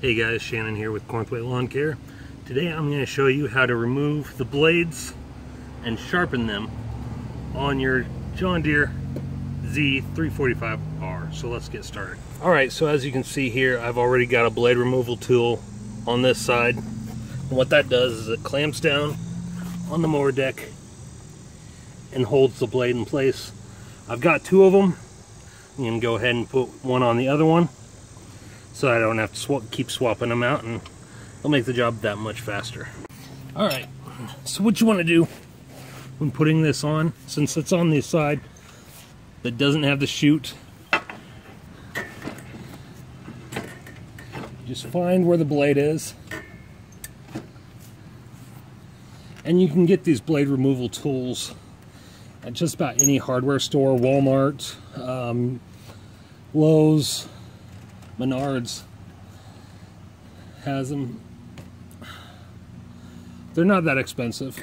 Hey guys, Shannon here with Cornthwaite Lawn Care. Today I'm going to show you how to remove the blades and sharpen them on your John Deere Z345R. So let's get started. Alright, so as you can see here, I've already got a blade removal tool on this side. And what that does is it clamps down on the mower deck and holds the blade in place. I've got two of them. You can go ahead and put one on the other one so I don't have to swap, keep swapping them out and it'll make the job that much faster. All right, so what you want to do when putting this on, since it's on the side that doesn't have the chute, just find where the blade is. And you can get these blade removal tools at just about any hardware store, Walmart, um, Lowe's, Menards has them. They're not that expensive.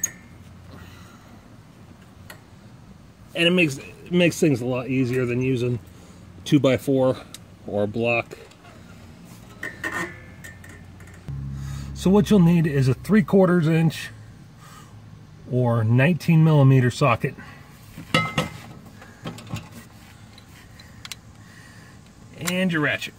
And it makes it makes things a lot easier than using 2x4 or a block. So what you'll need is a 3 quarters inch or 19 millimeter socket. And your ratchet.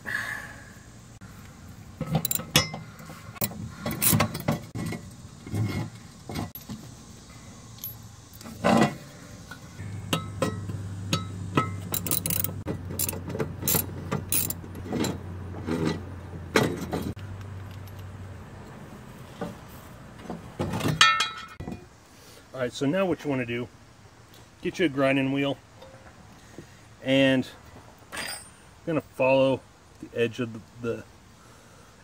So now what you want to do, get you a grinding wheel and I'm gonna follow the edge of the, the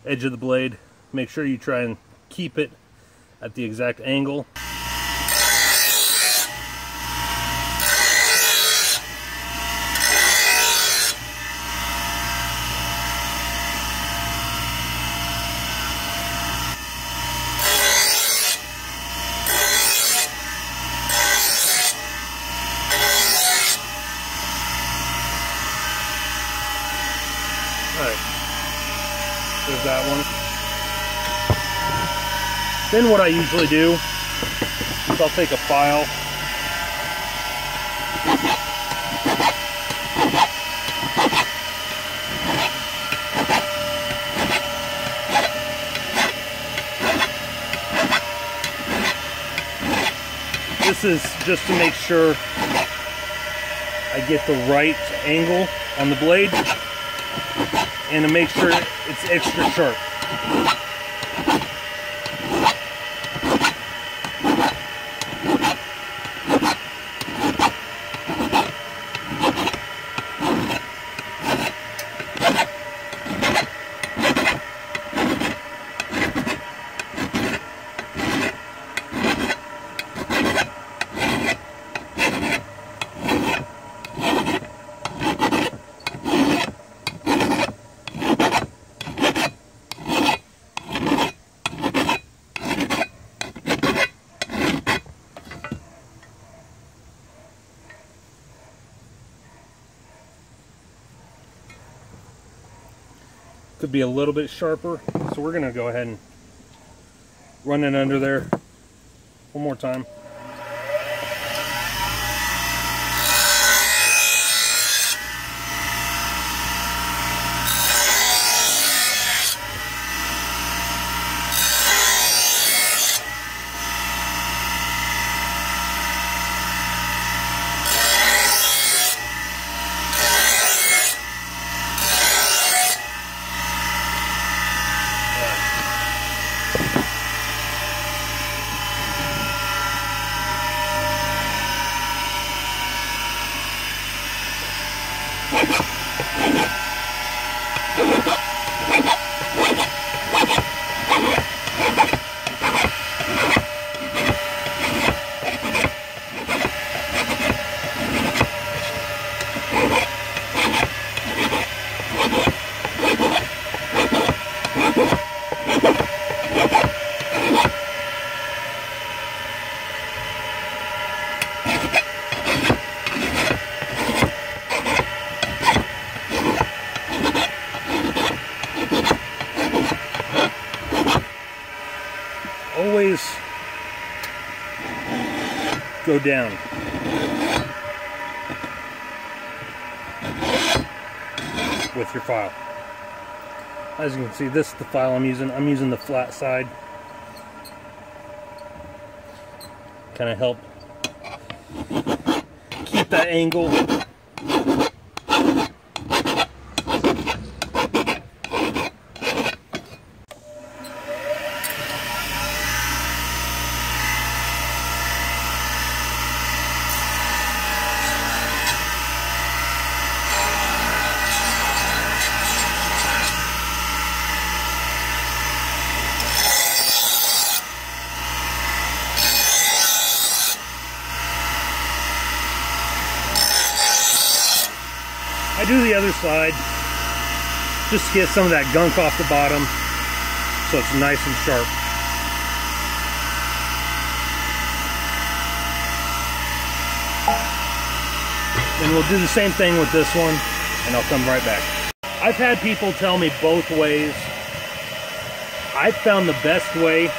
edge of the blade. Make sure you try and keep it at the exact angle. That one. Then what I usually do is I'll take a file This is just to make sure I get the right angle on the blade and to make sure it's extra sharp. Be a little bit sharper. So we're gonna go ahead and run it under there one more time. Always go down. with your file. As you can see, this is the file I'm using. I'm using the flat side. Kind of help keep that angle side just to get some of that gunk off the bottom so it's nice and sharp. And we'll do the same thing with this one and I'll come right back. I've had people tell me both ways. I've found the best way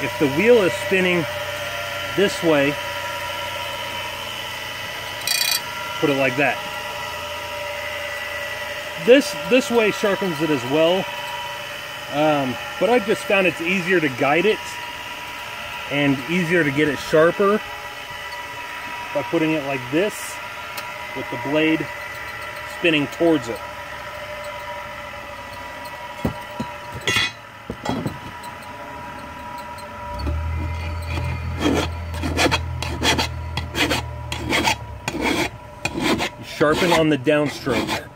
if the wheel is spinning this way, put it like that this this way sharpens it as well. Um, but I've just found it's easier to guide it and easier to get it sharper by putting it like this with the blade spinning towards it. Sharpen on the downstroke.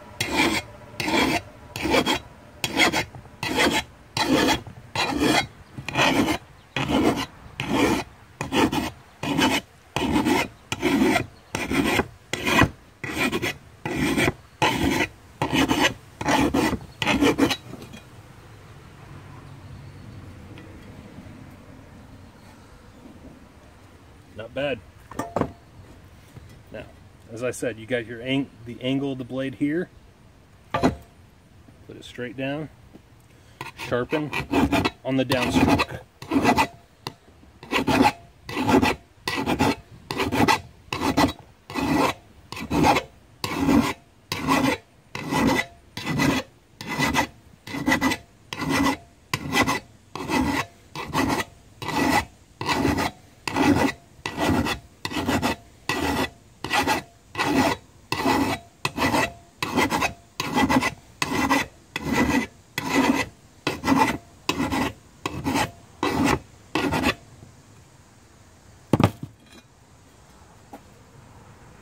Not bad. Now, as I said, you got your ang the angle of the blade here. Put it straight down. Sharpen on the downstroke.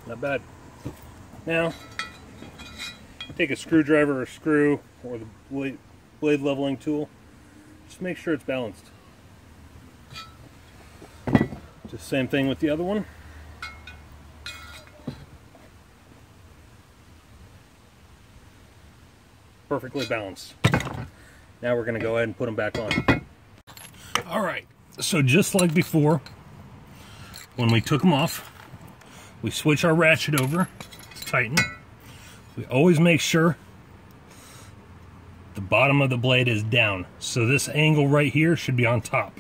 Not bad. Now, take a screwdriver or screw or the blade, blade leveling tool. Just make sure it's balanced. Just same thing with the other one. Perfectly balanced. Now we're going to go ahead and put them back on. All right, so just like before, when we took them off, we switch our ratchet over tighten. We always make sure the bottom of the blade is down. So this angle right here should be on top.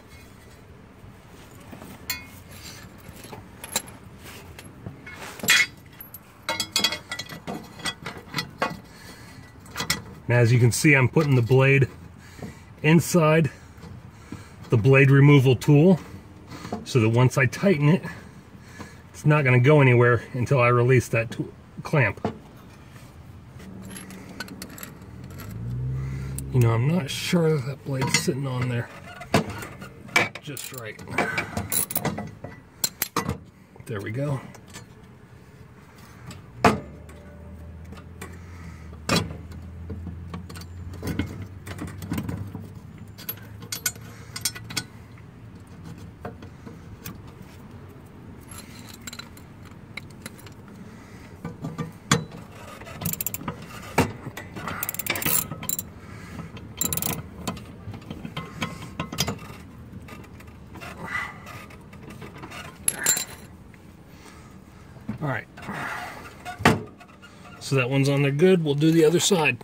Now as you can see I'm putting the blade inside the blade removal tool so that once I tighten it it's not going to go anywhere until I release that clamp. You know, I'm not sure that blade's sitting on there just right. There we go. So that one's on there good. We'll do the other side.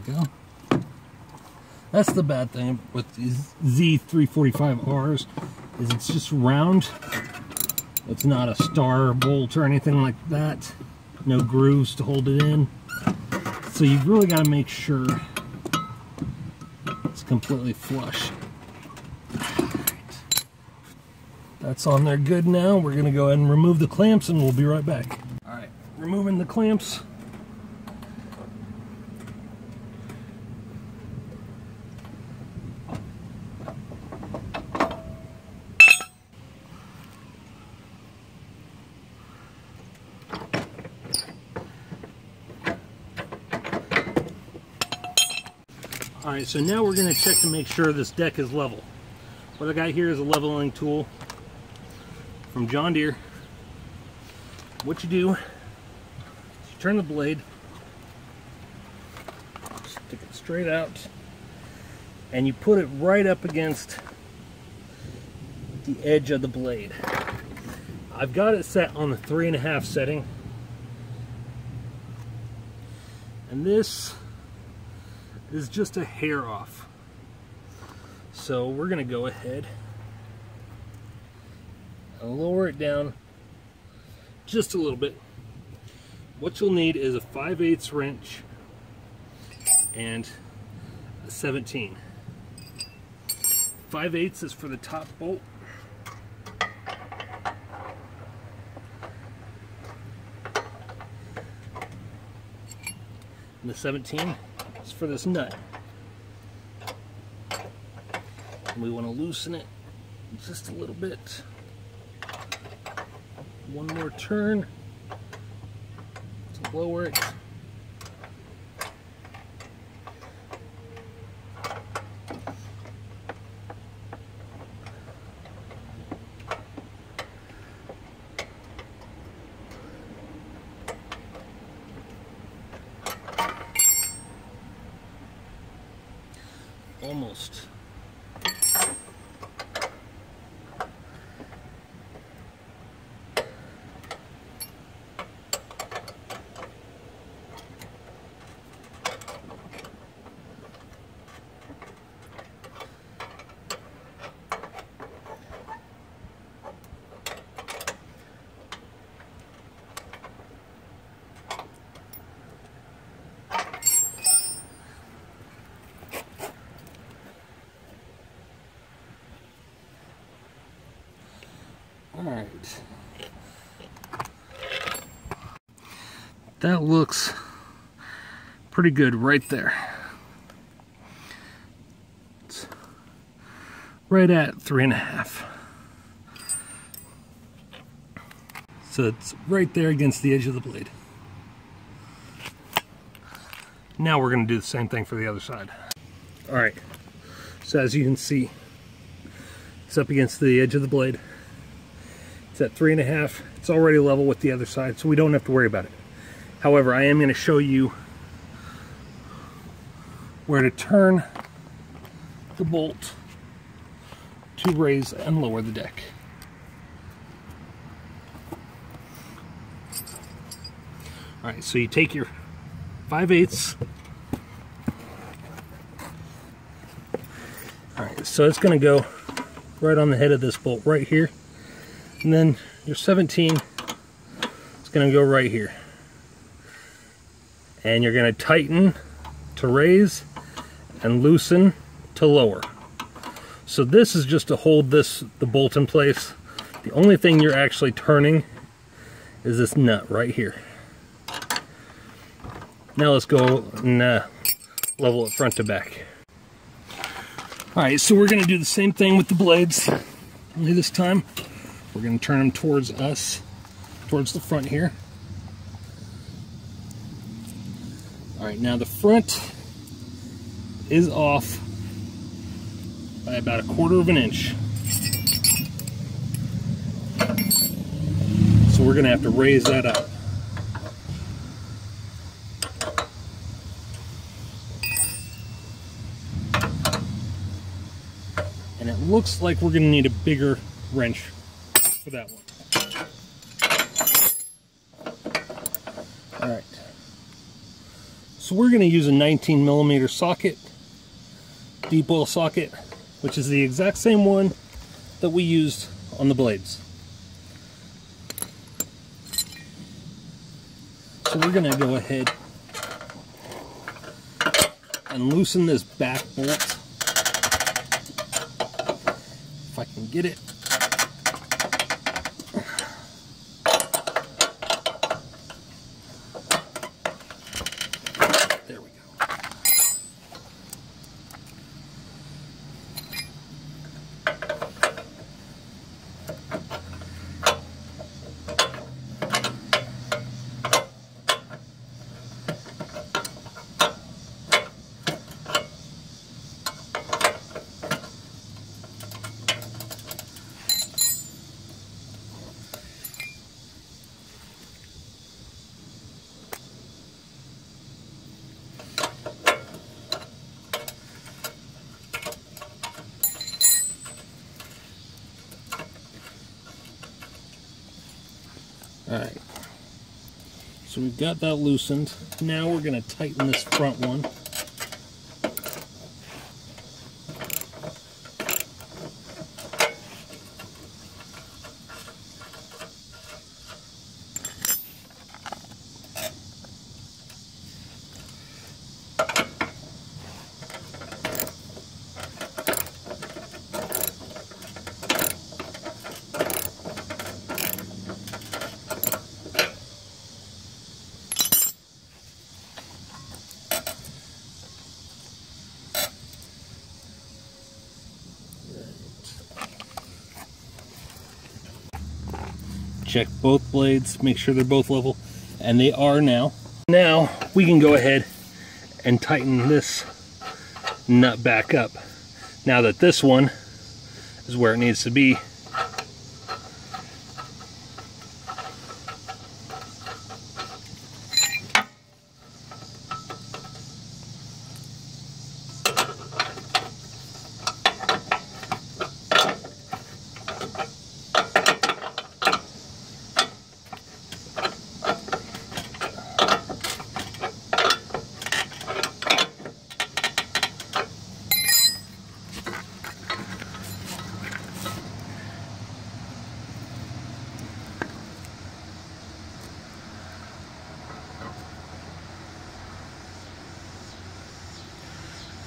Go that's the bad thing with these Z345Rs is it's just round. It's not a star bolt or anything like that. No grooves to hold it in. So you've really got to make sure it's completely flush. That's on there good now. We're going to go ahead and remove the clamps and we'll be right back. All right, removing the clamps. All right, so now we're gonna check to make sure this deck is level. What I got here is a leveling tool from John Deere. What you do, is you turn the blade, stick it straight out, and you put it right up against the edge of the blade. I've got it set on the three and a half setting. And this is just a hair off. So we're going to go ahead and lower it down just a little bit. What you'll need is a 5 8 wrench and a 17. 5 8 is for the top bolt. And the 17 for this nut. And we want to loosen it just a little bit. One more turn to lower it. Almost. All right. That looks pretty good right there. It's right at three and a half. So it's right there against the edge of the blade. Now we're going to do the same thing for the other side. All right, so as you can see, it's up against the edge of the blade. It's at three and a half. It's already level with the other side, so we don't have to worry about it. However, I am going to show you where to turn the bolt to raise and lower the deck. All right, so you take your 5 eighths. All right, so it's going to go right on the head of this bolt right here. And then your 17 is going to go right here. And you're going to tighten to raise and loosen to lower. So this is just to hold this the bolt in place. The only thing you're actually turning is this nut right here. Now let's go and uh, level it front to back. All right, so we're gonna do the same thing with the blades, only this time we're going to turn them towards us, towards the front here. All right, now the front is off by about a quarter of an inch. So we're going to have to raise that up. And it looks like we're going to need a bigger wrench for that one. All right. So we're going to use a 19 millimeter socket deep oil socket, which is the exact same one that we used on the blades. So we're gonna go ahead and loosen this back bolt. If I can get it. So we've got that loosened. Now we're going to tighten this front one. Check both blades, make sure they're both level, and they are now. Now we can go ahead and tighten this nut back up. Now that this one is where it needs to be.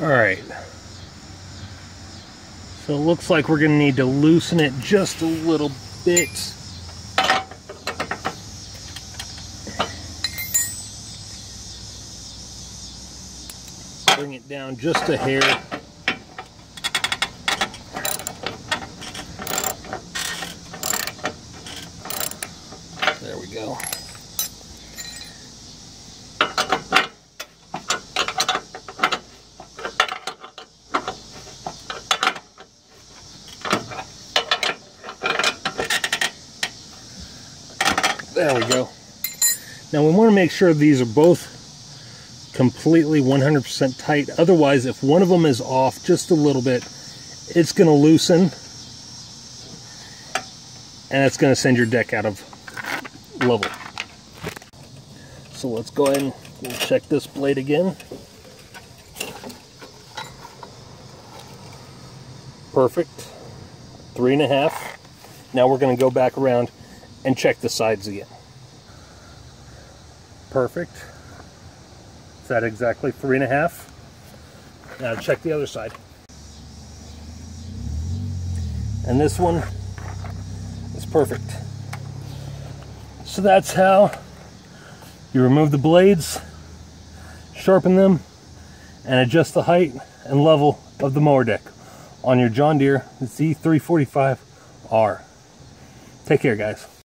All right. So it looks like we're going to need to loosen it just a little bit. Bring it down just a hair. There we go. There we go. Now we want to make sure these are both completely 100% tight. Otherwise, if one of them is off just a little bit, it's going to loosen and it's going to send your deck out of level. So let's go ahead and check this blade again. Perfect. Three and a half. Now we're going to go back around and check the sides again. Perfect. Is that exactly three and a half? Now check the other side. And this one is perfect. So that's how you remove the blades, sharpen them, and adjust the height and level of the mower deck on your John Deere Z345R. Take care, guys.